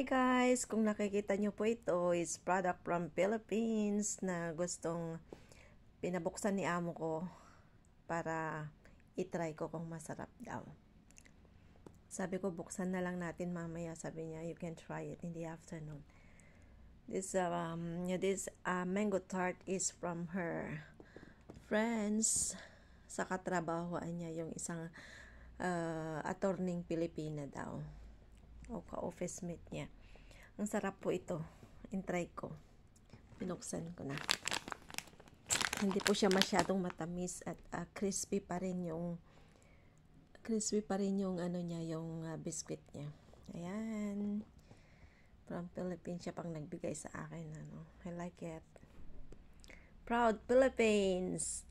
Hi guys! Kung nakikita nyo po ito is product from Philippines na gustong pinabuksan ni amo ko para itry ko kung masarap daw. Sabi ko buksan na lang natin mamaya. Sabi niya you can try it in the afternoon. This um this uh, mango tart is from her friends sa katrabahoan niya yung isang uh, attorney Pilipina daw o ka-office mate niya. Ang sarap po ito. In-try ko. Pinuksan ko na. Hindi po siya masyadong matamis at uh, crispy pa rin yung crispy pa rin yung ano niya, yung uh, biscuit niya. Ayan. From Philippines siya pang nagbigay sa akin. Ano. I like it. Proud Philippines!